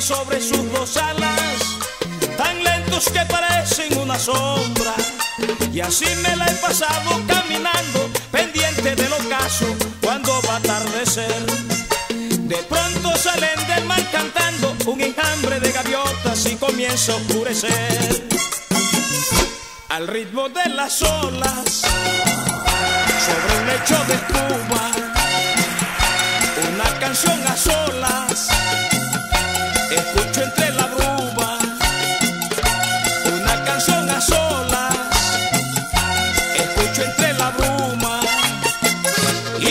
sobre sus dos alas, que parecen una sombra. Y así me la he pasado caminando, pendiente del ocaso, cuando va a atardecer. De pronto salen del mar cantando un enjambre de gaviotas y comienza a oscurecer. Al ritmo de las olas, sobre un lecho de espuma, una canción a solas,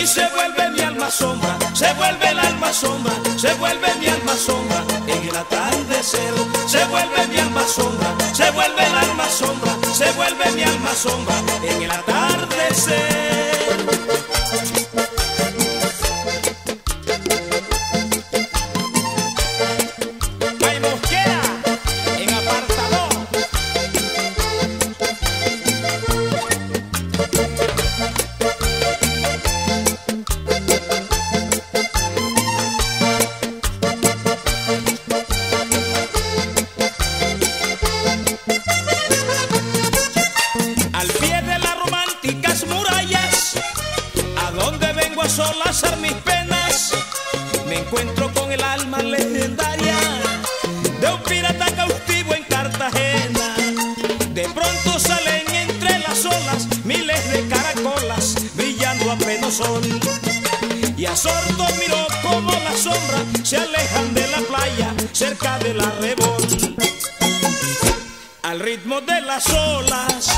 se vuelve mi alma sombra, se vuelve el alma sombra, se vuelve mi alma sombra, en el atardecer, se vuelve mi alma sombra, se vuelve el alma sombra, se vuelve mi alma sombra, en el atardecer. Al pie de las románticas murallas, a donde vengo a solazar mis penas, me encuentro con el alma legendaria de un pirata cautivo en Cartagena. De pronto salen entre las olas miles de caracolas brillando a pleno sol. Y a sordo miró como las sombras se alejan de la playa cerca de la rebol. Al ritmo de las olas,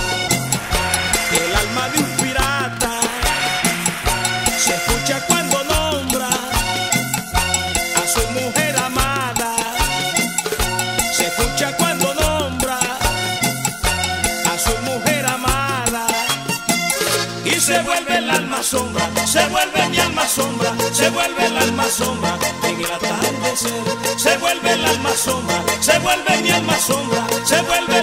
se vuelve el alma sombra, se vuelve mi alma sombra, se vuelve el alma sombra en el atardecer. Se vuelve el alma sombra, se vuelve mi alma sombra, se vuelve